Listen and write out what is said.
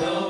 no